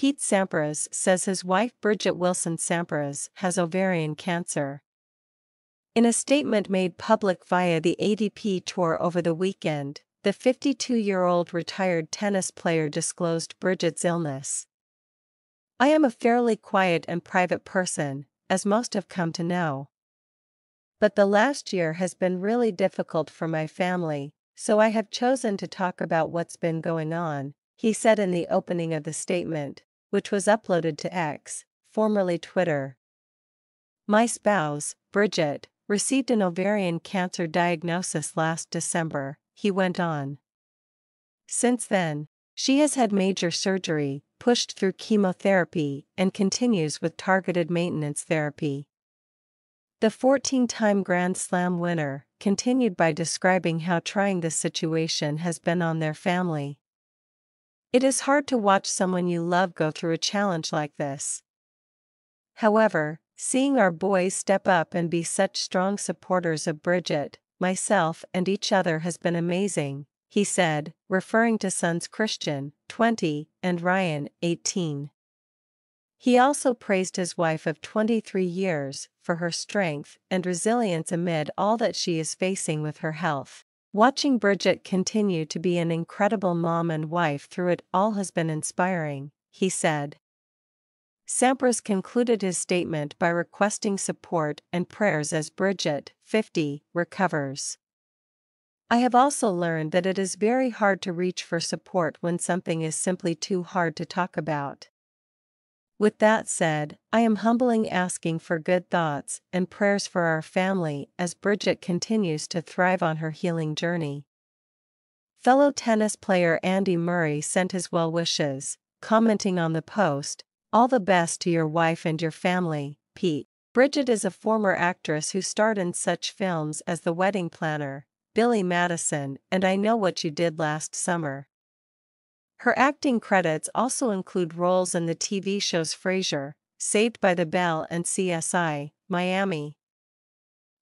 Pete Sampras says his wife Bridgette Wilson Sampras has ovarian cancer. In a statement made public via the ATP Tour over the weekend, the 52 year old retired tennis player disclosed Bridgette's illness. I am a fairly quiet and private person, as most have come to know. But the last year has been really difficult for my family, so I have chosen to talk about what's been going on, he said in the opening of the statement, which was uploaded to X, formerly Twitter. My spouse, Bridgette, received an ovarian cancer diagnosis last December, he went on. Since then, she has had major surgery, pushed through chemotherapy, and continues with targeted maintenance therapy. The 14 time Grand Slam winner continued by describing how trying this situation has been on their family. It is hard to watch someone you love go through a challenge like this. However, seeing our boys step up and be such strong supporters of Bridgette, myself, and each other has been amazing, he said, referring to sons Christian, 20, and Ryan, 18. He also praised his wife of 23 years for her strength and resilience amid all that she is facing with her health. Watching Bridgette continue to be an incredible mom and wife through it all has been inspiring, he said. Sampras concluded his statement by requesting support and prayers as Bridgette, 50, recovers. I have also learned that it is very hard to reach for support when something is simply too hard to talk about. With that said, I am humbling asking for good thoughts and prayers for our family as Bridgette continues to thrive on her healing journey. Fellow tennis player Andy Murray sent his well wishes, commenting on the post All the best to your wife and your family, Pete. Bridgette is a former actress who starred in such films as The Wedding Planner, Billy Madison, and I Know What You Did Last Summer. Her acting credits also include roles in the TV shows Frasier, Saved by the Bell and CSI, Miami.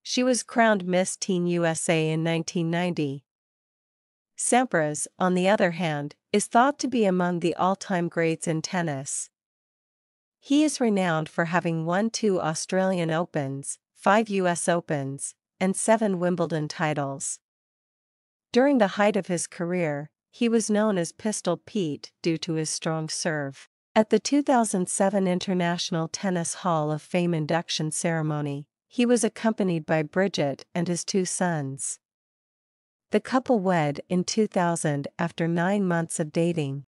She was crowned Miss Teen USA in 1990. Sampras, on the other hand, is thought to be among the all-time greats in tennis. He is renowned for having won two Australian Opens, five US Opens, and seven Wimbledon titles. During the height of his career, he was known as Pistol Pete due to his strong serve. At the 2007 International Tennis Hall of Fame induction ceremony, he was accompanied by Bridgette and his two sons. The couple wed in 2000 after nine months of dating.